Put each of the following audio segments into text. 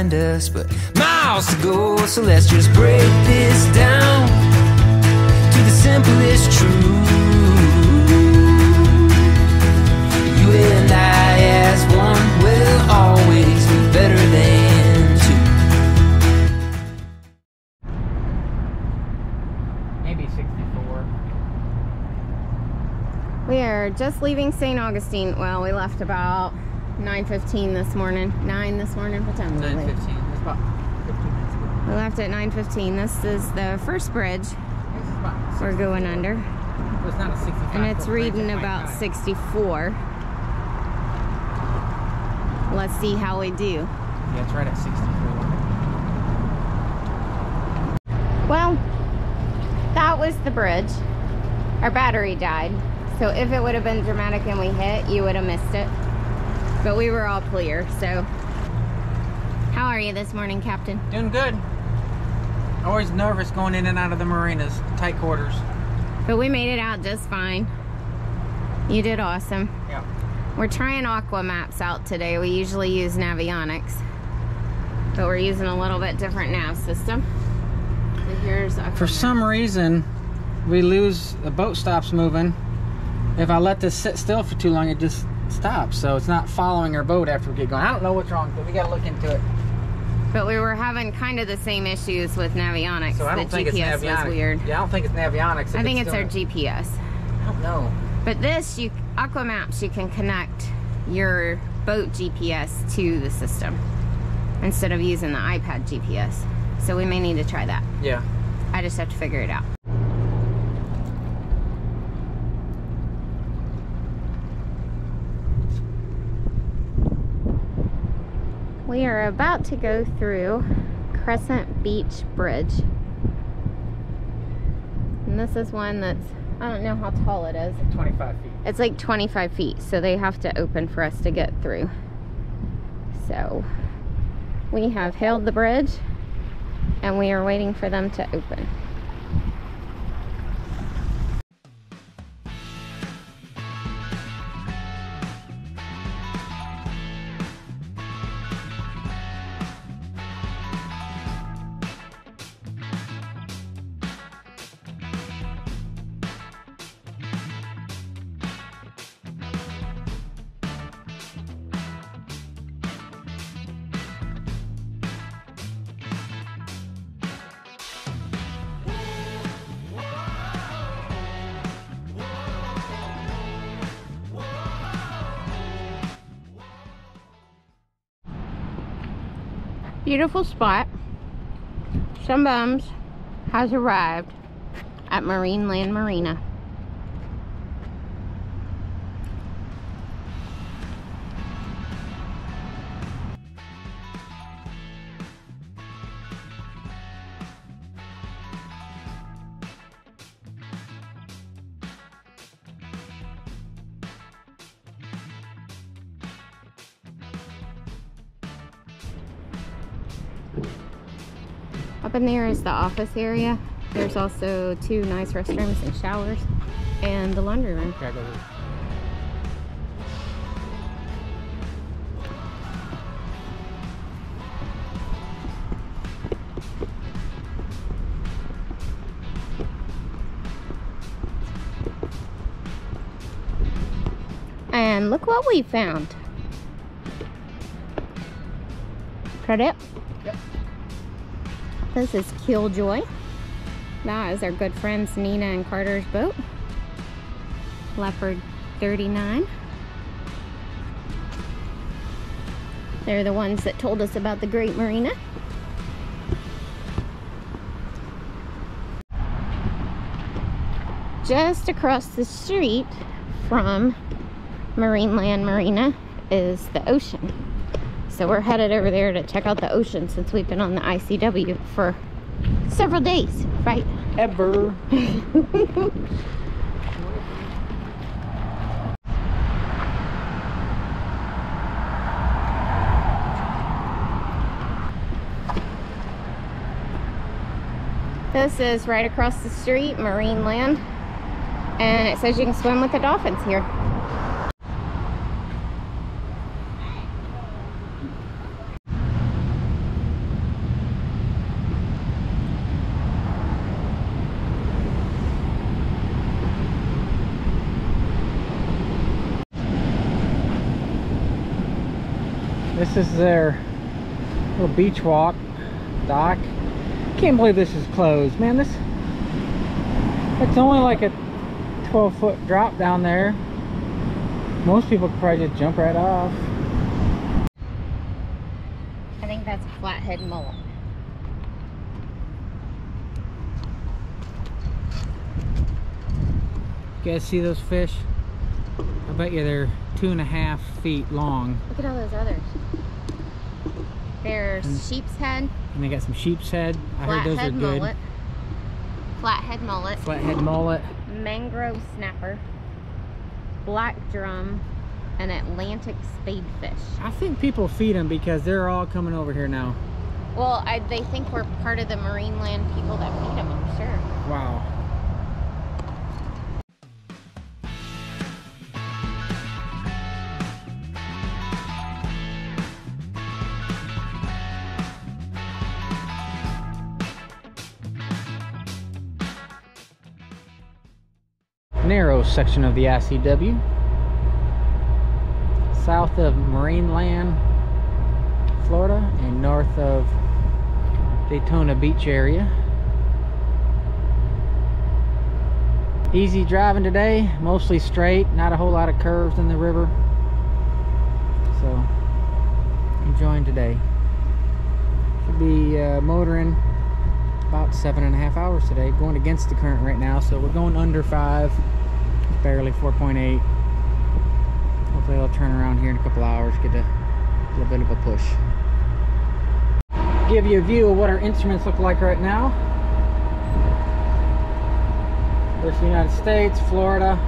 behind us, but miles to go. So let's just break this down to the simplest truth. You and I, as one, will always be better than two. Maybe 64. We are just leaving St. Augustine. Well, we left about 9.15 this morning. 9 this morning. What time did we leave? 915. It's about 15 minutes ago. We left at 9.15. This is the first bridge This is about we're going under. Well, it's not a 65 And it's reading about 64. Let's see how we do. Yeah, it's right at 64. Well, that was the bridge. Our battery died. So if it would have been dramatic and we hit, you would have missed it. But we were all clear, so. How are you this morning, Captain? Doing good. Always nervous going in and out of the marinas. Tight quarters. But we made it out just fine. You did awesome. Yeah. We're trying Aqua Maps out today. We usually use Navionics. But we're using a little bit different nav system. So here's Aqua For Maps. some reason, we lose, the boat stops moving. If I let this sit still for too long, it just stops. So it's not following our boat after we get going. I don't know what's wrong, but we gotta look into it. But we were having kind of the same issues with Navionics. So I don't the think GPS it's Navionics. was weird. Yeah, I don't think it's Navionics. I think it's doing our. GPS. I don't know. But this, you Aqua Maps, you can connect your boat GPS to the system instead of using the iPad GPS. So we may need to try that. Yeah. I just have to figure it out. We are about to go through Crescent Beach Bridge. And this is one that's, I don't know how tall it is. 25 feet. It's like 25 feet, so they have to open for us to get through. So we have hailed the bridge and we are waiting for them to open. Beautiful spot. Sun Bums has arrived at Marineland Marina. Up in there is the office area. There's also two nice restrooms and showers and the laundry room. Okay, go there. And look what we found. Credit. Yep. This is Killjoy. That is our good friends Nina and Carter's boat. Leopard 39. They're the ones that told us about the Great Marina. Just across the street from Marineland Marina is the ocean. So we're headed over there to check out the ocean since we've been on the ICW for several days, right? Ever. This is right across the street, Marineland. And it says you can swim with the dolphins here. This is their little beach walk dock. Can't believe this is closed, man. This it's only like a 12 foot drop down there. Most people could probably just jump right off. I think that's a flathead mullet. You guys see those fish? I bet you they're two and a half feet long. Look at all those others. There's Mm. sheep's head, And they got some sheep's head. I heard those are flathead good. mullet, flathead mullet, Flathead mullet. mangrove snapper, black drum, and Atlantic spadefish. I think people feed them because they're all coming over here now. Well, I, they think we're part of the Marineland people that feed them, I'm sure. Wow. Narrow section of the ICW. South of Marineland, Florida, and north of Daytona Beach area. Easy driving today, mostly straight, not a whole lot of curves in the river. So, enjoying today. Should be uh, motoring about seven and a half hours today, going against the current right now. So we're going under five, barely 4.8. Hopefully I'll turn around here in a couple hours, get a little bit of a push. Give you a view of what our instruments look like right now. There's the United States, Florida.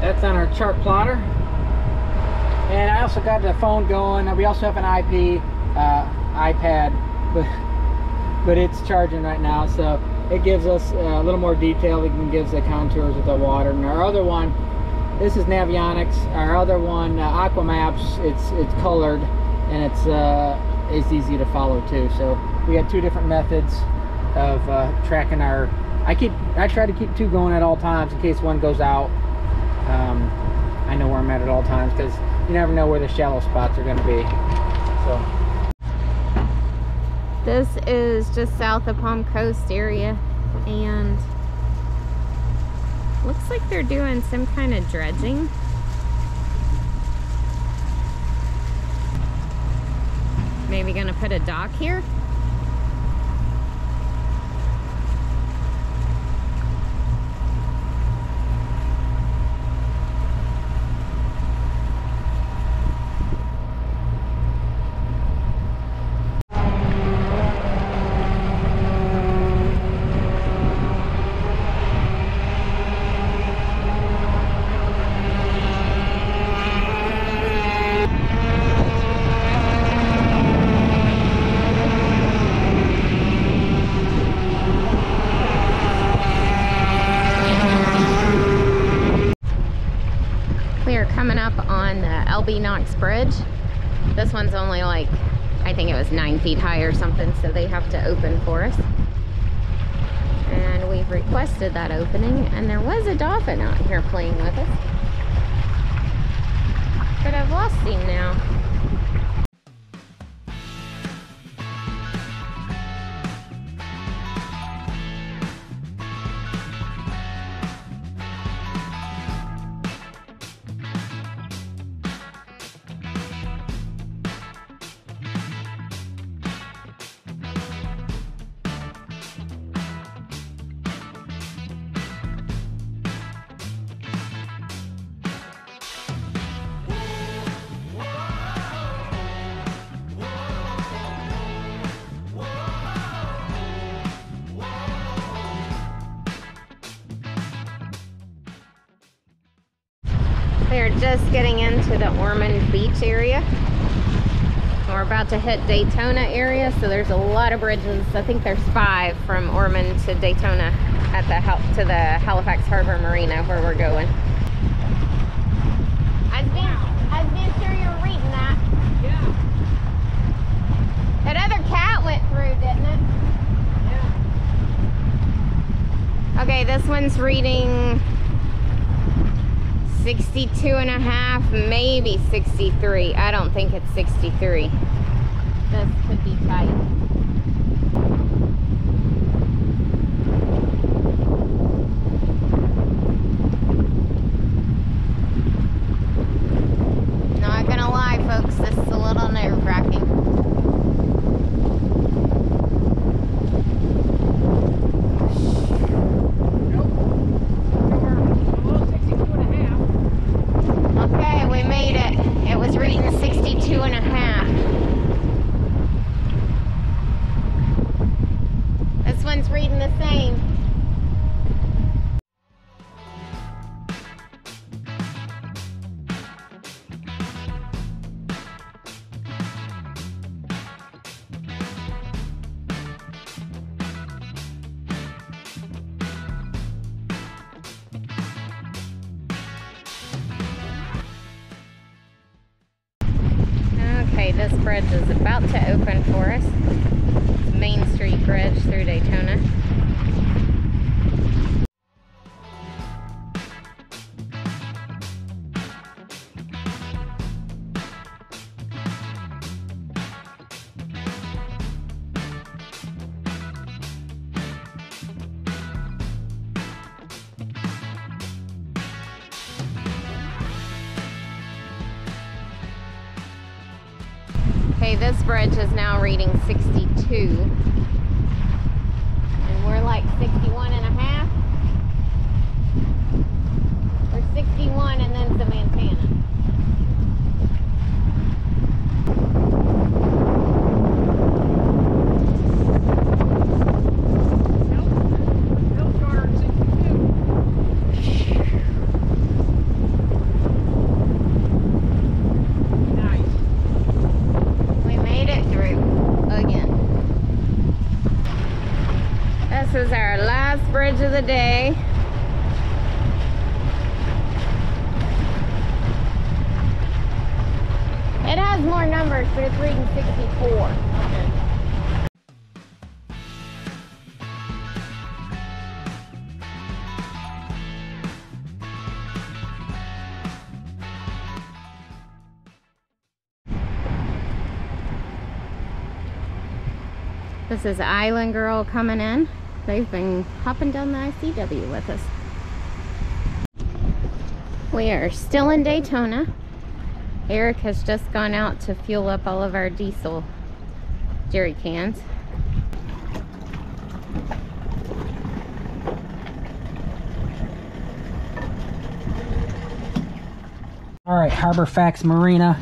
That's on our chart plotter. And I also got the phone going. We also have an IP, uh, iPad, but but it's charging right now, so it gives us a little more detail. It gives the contours of the water. And our other one, this is Navionics. Our other one, uh, Aquamaps, it's it's colored and it's uh, it's easy to follow too. So we got two different methods of uh, tracking our. I keep I try to keep two going at all times in case one goes out. Um, I know where I'm at at all times because you never know where the shallow spots are going to be. So. This is just south of Palm Coast area and looks like they're doing some kind of dredging. Maybe gonna put a dock here? We are coming up on the LB Knox Bridge. This one's only like, I think it was nine feet high or something, so they have to open for us. And we've requested that opening, and there was a dolphin out here playing with us. But I've lost him now. just getting into the Ormond Beach area. We're about to hit Daytona area, so there's a lot of bridges. I think there's five from Ormond to Daytona at the to the Halifax Harbor Marina where we're going. I've been, I've been sure you're reading that. Yeah. That other cat went through, didn't it? Yeah. Okay, this one's reading 62 and a half, maybe 63. I don't think it's 63. This could be tight. Not gonna lie, folks, this is a little nerve wracking. Nope. We're below 62 and a half. Okay, we made it. It was reading 62 and a half. This one's reading same. This bridge is now reading 62. And we're like 61 and a half. We're 61 and then Savantana. Nope. Still shorter than 62. Nice. We made it through again. This is our last bridge of the day. It has more numbers, but it's reading 64. Okay. This is Island Girl coming in. They've been hopping down the ICW with us. We are still in Daytona. Eric has just gone out to fuel up all of our diesel jerry cans. All right, Halifax Marina.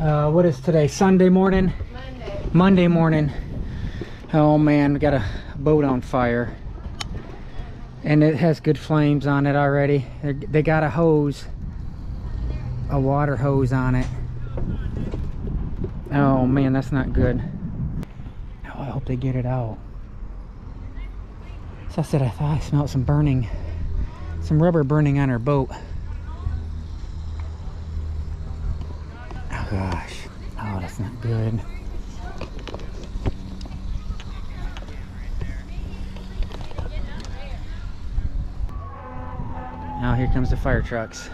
Uh, what is today? Sunday morning? Monday. Monday morning. Oh man, we got a boat on fire. And it has good flames on it already. They got a hose, a water hose on it. Oh man, that's not good. Oh, I hope they get it out. So I said I thought I smelled some burning, some rubber burning on our boat. Oh gosh. Oh, that's not good. Now here comes the fire trucks.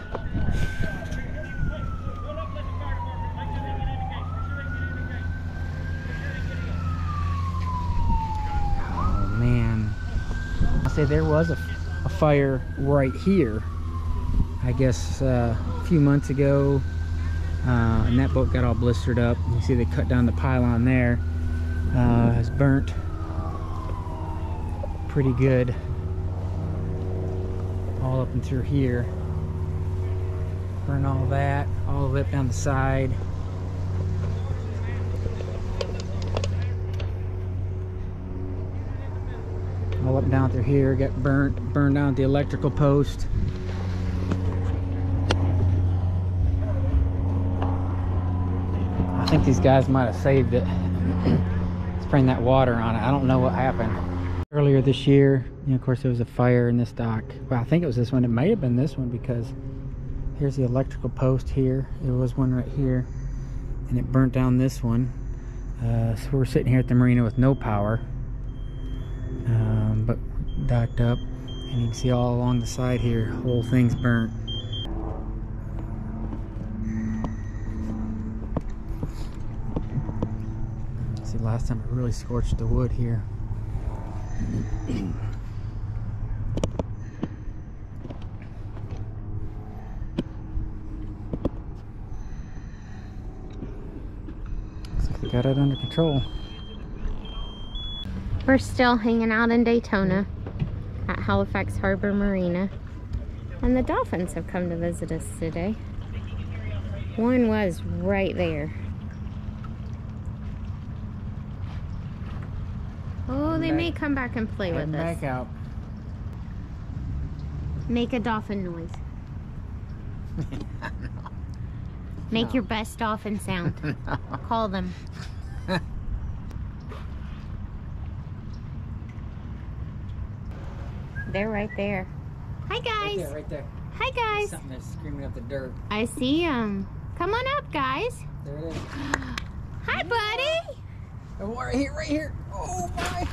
Oh man. I'll say there was a, a fire right here. I guess uh, a few months ago. Uh, and that boat got all blistered up. You see they cut down the pylon there. Uh, it's burnt pretty good all up and through here. Burn all that, all way up down the side. Up and down through here, got burnt, burned down the electrical post. I think these guys might have saved it. Spraying that water on it. I don't know what happened. Earlier this year, you know, of course, there was a fire in this dock. Well, I think it was this one. It may have been this one because here's the electrical post here. There was one right here, and it burnt down this one. Uh, so we're sitting here at the marina with no power, um, but docked up, and you can see all along the side here, whole thing's burnt. See, last time it really scorched the wood here. Looks like they got it under control. We're still hanging out in Daytona at Halifax Harbor Marina. And the dolphins have come to visit us today. One was right there. Oh, they may come back and play with us. back out. Make a dolphin noise. Make No. your best dolphin sound. Call them. They're right there. Hi Right guys. there, right there. Hi guys. Something that's screaming up the dirt. I see them. Come on up, guys. There it is. Hi, buddy. Oh, right here, right here. Oh my.